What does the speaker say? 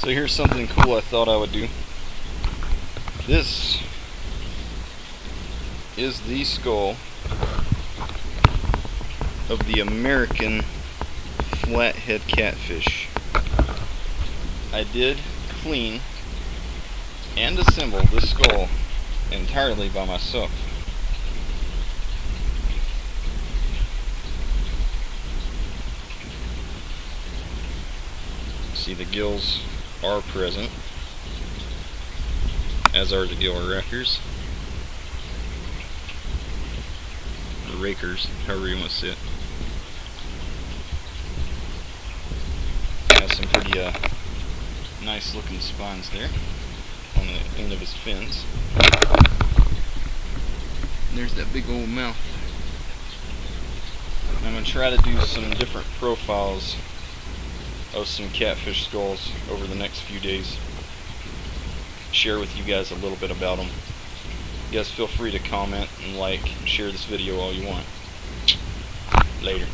So here's something cool I thought I would do. This is the skull of the American flathead catfish. I did clean and assemble this skull entirely by myself. See the gills are present, as are the gill rakers. Or rakers, however you want to say it. Has some pretty uh, nice looking spines there on the end of his fins. And there's that big old mouth. I'm going to try to do some different profiles of some catfish skulls over the next few days. Share with you guys a little bit about them. You guys feel free to comment and like and share this video all you want. Later.